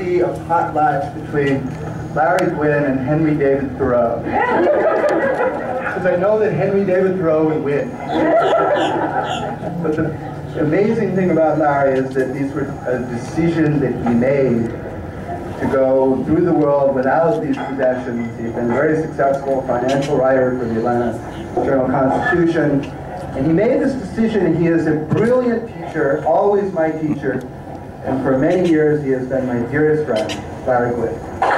a potlatch between Larry Gwynn and Henry David Thoreau. Because I know that Henry David Thoreau would win. But the amazing thing about Larry is that these were a decision that he made to go through the world without these possessions. He's been a very successful financial writer for the Atlanta Journal-Constitution. And he made this decision, and he is a brilliant teacher, always my teacher, and for many years he has been my dearest friend, Larry Gwynn.